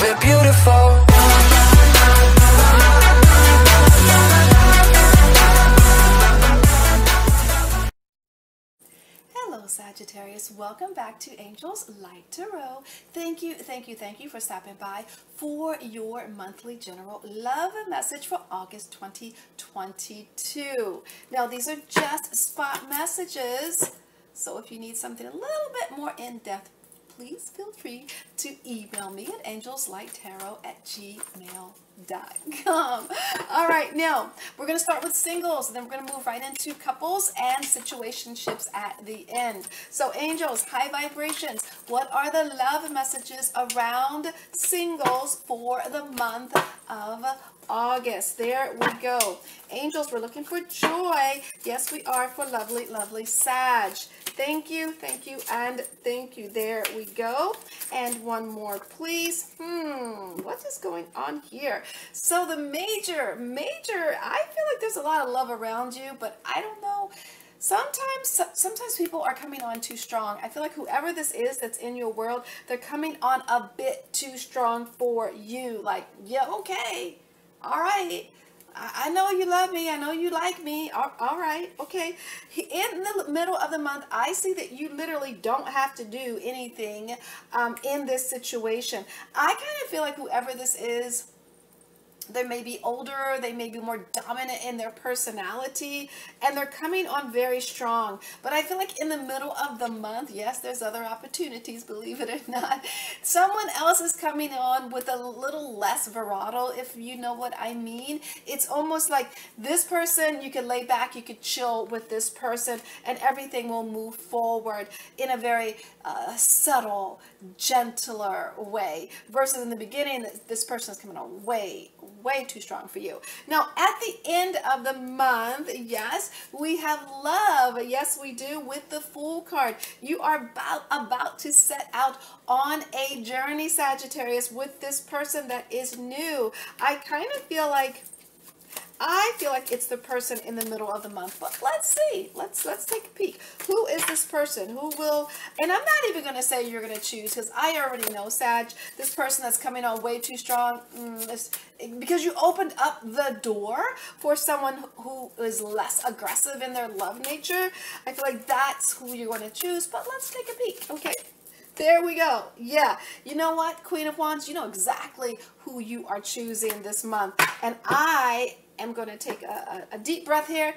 we're Sagittarius, welcome back to Angels Light Tarot. Thank you, thank you, thank you for stopping by for your monthly general love message for August 2022. Now these are just spot messages, so if you need something a little bit more in-depth, please feel free to email me at angelslighttarot at gmail.com. All right, now we're going to start with singles, and then we're going to move right into couples and situationships at the end. So, angels, high vibrations, what are the love messages around singles for the month of August. There we go. Angels, we're looking for joy. Yes, we are for lovely, lovely Sag. Thank you, thank you, and thank you. There we go. And one more, please. Hmm, what is going on here? So the major, major, I feel like there's a lot of love around you, but I don't know sometimes sometimes people are coming on too strong i feel like whoever this is that's in your world they're coming on a bit too strong for you like yeah okay all right. I know you love me. I know you like me. All, all right. Okay. In the middle of the month, I see that you literally don't have to do anything um, in this situation. I kind of feel like whoever this is, they may be older, they may be more dominant in their personality, and they're coming on very strong. But I feel like in the middle of the month, yes, there's other opportunities, believe it or not. Someone else is coming on with a little less vibrato, if you know what I mean. It's almost like this person, you can lay back, you could chill with this person, and everything will move forward in a very uh, subtle, gentler way. Versus in the beginning, this person is coming on way, way too strong for you. Now, at the end of the month, yes, we have love. Yes, we do with the Fool card. You are about, about to set out on a journey, Sagittarius, with this person that is new. I kind of feel like I feel like it's the person in the middle of the month, but let's see. Let's let's take a peek. Who is this person? Who will? And I'm not even going to say you're going to choose because I already know, Sag. This person that's coming on way too strong mm, because you opened up the door for someone who is less aggressive in their love nature. I feel like that's who you're going to choose. But let's take a peek. Okay. There we go. Yeah. You know what, Queen of Wands? You know exactly who you are choosing this month. And I am going to take a, a, a deep breath here.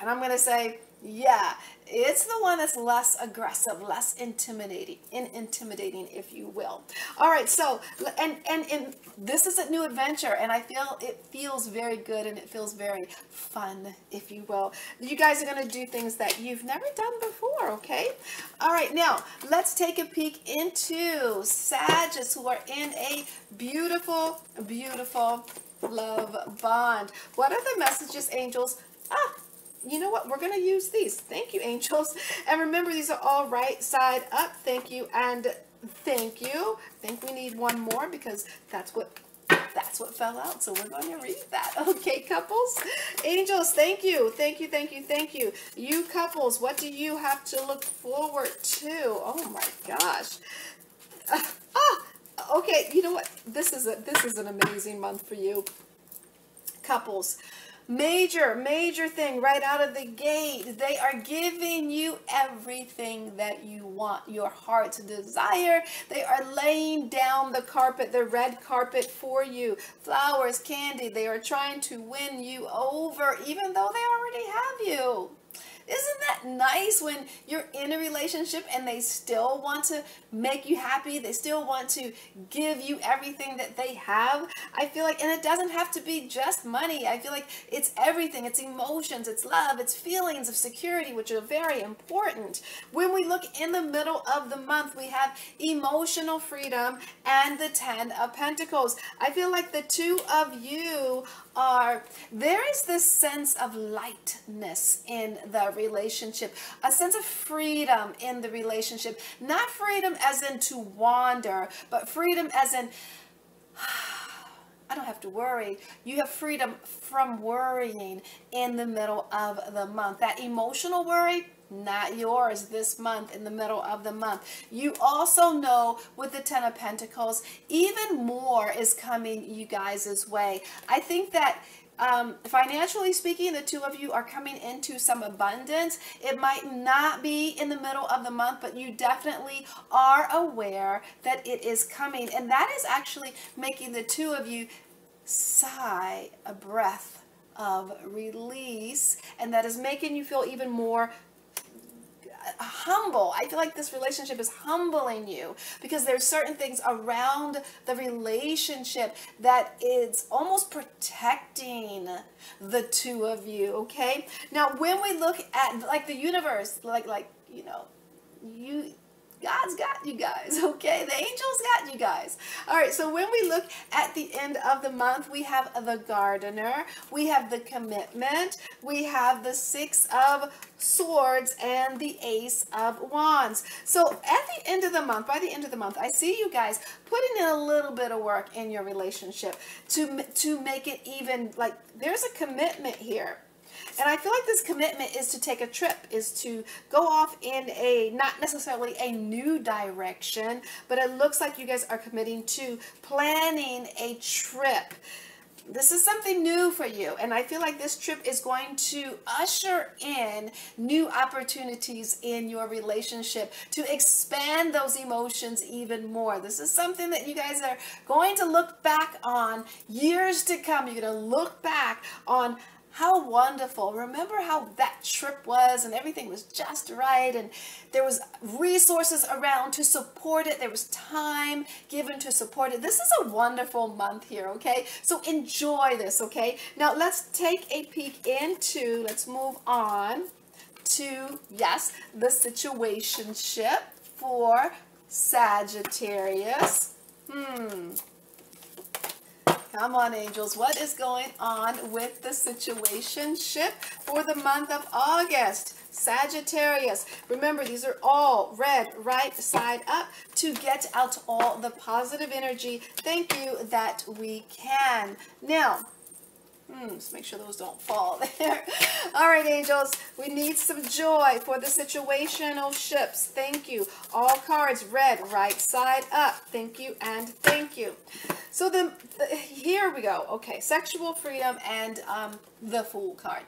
And I'm going to say, yeah, it's the one that's less aggressive, less intimidating, in intimidating, if you will. All right, so and and and this is a new adventure, and I feel it feels very good and it feels very fun, if you will. You guys are gonna do things that you've never done before. Okay. All right, now let's take a peek into Sagittarius who are in a beautiful, beautiful love bond. What are the messages, angels? Ah, you know what? We're going to use these. Thank you, angels. And remember, these are all right side up. Thank you and thank you. I think we need one more because that's what that's what fell out. So we're going to read that. Okay, couples. Angels, thank you. Thank you, thank you, thank you. You couples, what do you have to look forward to? Oh my gosh. Okay, you know what? This is a this is an amazing month for you. Couples major, major thing right out of the gate. They are giving you everything that you want, your heart's desire. They are laying down the carpet, the red carpet for you. Flowers, candy. They are trying to win you over, even though they already have you. Isn't that nice when you're in a relationship and they still want to make you happy? They still want to give you everything that they have. I feel like, and it doesn't have to be just money. I feel like it's everything. It's emotions, it's love, it's feelings of security, which are very important. When we look in the middle of the month, we have emotional freedom and the Ten of Pentacles. I feel like the two of you are, there is this sense of lightness in the relationship, a sense of freedom in the relationship. Not freedom as in to wander, but freedom as in, I don't have to worry. You have freedom from worrying in the middle of the month. That emotional worry, not yours this month in the middle of the month. You also know with the Ten of Pentacles, even more is coming you guys' way. I think that um, financially speaking, the two of you are coming into some abundance. It might not be in the middle of the month, but you definitely are aware that it is coming. And that is actually making the two of you sigh a breath of release. And that is making you feel even more humble. I feel like this relationship is humbling you because there's certain things around the relationship that is almost protecting the two of you, okay? Now, when we look at like the universe, like like, you know, you God's got you guys, okay? The angels got you guys. All right, so when we look at the end of the month, we have the gardener, we have the commitment, we have the six of swords, and the ace of wands. So at the end of the month, by the end of the month, I see you guys putting in a little bit of work in your relationship to, to make it even, like, there's a commitment here and I feel like this commitment is to take a trip, is to go off in a, not necessarily a new direction, but it looks like you guys are committing to planning a trip. This is something new for you and i feel like this trip is going to usher in new opportunities in your relationship to expand those emotions even more. This is something that you guys are going to look back on years to come. You're going to look back on how wonderful. Remember how that trip was and everything was just right and there was resources around to support it. There was time given to support it. This is a wonderful month here, okay? So enjoy this, okay? Now let's take a peek into, let's move on to, yes, the situationship for Sagittarius. Hmm. Come on, angels. What is going on with the situationship for the month of August? Sagittarius. Remember, these are all red, right side up to get out all the positive energy. Thank you that we can. Now, Hmm, let's make sure those don't fall there. All right, angels, we need some joy for the situationships. Thank you. All cards red, right side up. Thank you and thank you. So the, the here we go. Okay, sexual freedom and um, the Fool card.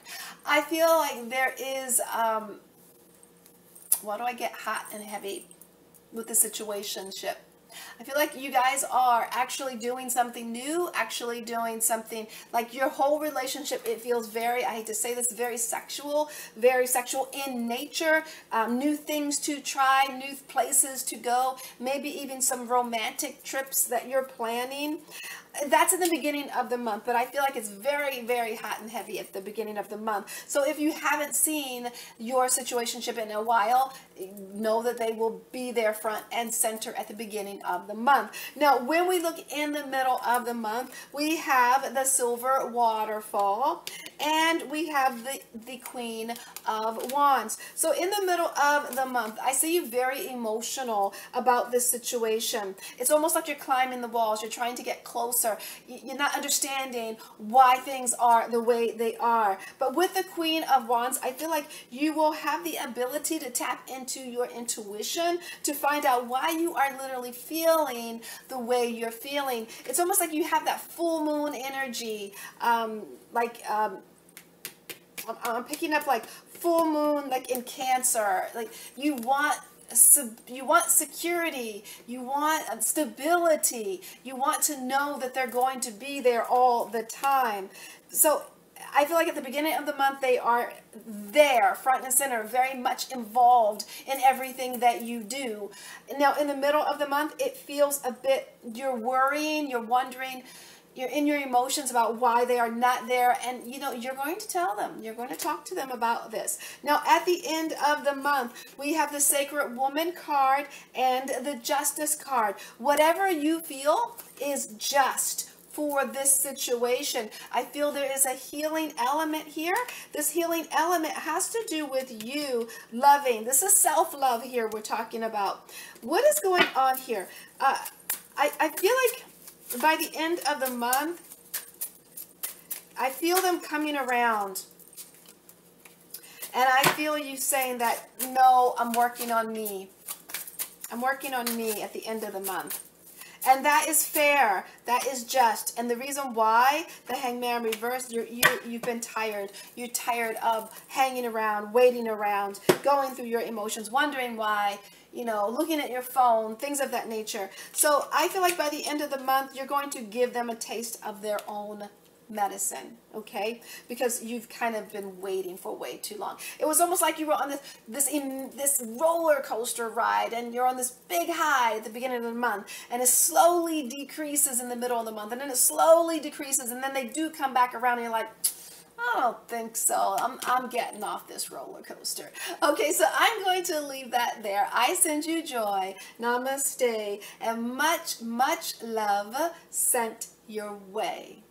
I feel like there is, um, why do I get hot and heavy with the situationship? I feel like you guys are actually doing something new, actually doing something like your whole relationship. It feels very, I hate to say this, very sexual, very sexual in nature. Um, new things to try, new places to go, maybe even some romantic trips that you're planning that's in the beginning of the month, but I feel like it's very, very hot and heavy at the beginning of the month. So if you haven't seen your situationship in a while, know that they will be there front and center at the beginning of the month. Now, when we look in the middle of the month, we have the silver waterfall and we have the, the queen of wands. So in the middle of the month, I see you very emotional about this situation. It's almost like you're climbing the walls. You're trying to get closer. You're not understanding why things are the way they are. But with the queen of wands, I feel like you will have the ability to tap into your intuition to find out why you are literally feeling the way you're feeling. It's almost like you have that full moon energy, um, like um, I'm picking up like full moon, like in Cancer. Like you want you want security, you want um, stability, you want to know that they're going to be there all the time. So I feel like at the beginning of the month they are there, front and center, very much involved in everything that you do. Now in the middle of the month, it feels a bit, you're worrying, you're wondering, you're in your emotions about why they are not there and you know you're going to tell them you're going to talk to them about this now at the end of the month we have the sacred woman card and the justice card whatever you feel is just for this situation. I feel there is a healing element here. This healing element has to do with you loving. This is self-love here we're talking about. What is going on here? Uh, I, I feel like by the end of the month, I feel them coming around. And I feel you saying that, no, I'm working on me. I'm working on me at the end of the month. And that is fair. That is just. And the reason why the hangman reversed, you're, you, you've been tired. You're tired of hanging around, waiting around, going through your emotions, wondering why, you know, looking at your phone, things of that nature. So I feel like by the end of the month, you're going to give them a taste of their own medicine, okay? Because you've kind of been waiting for way too long. It was almost like you were on this this in this roller coaster ride and you're on this big high at the beginning of the month and it slowly decreases in the middle of the month and then it slowly decreases and then they do come back around and you're like I don't think so. I'm, I'm getting off this roller coaster. Okay, so I'm going to leave that there. I send you joy. Namaste. And much, much love sent your way.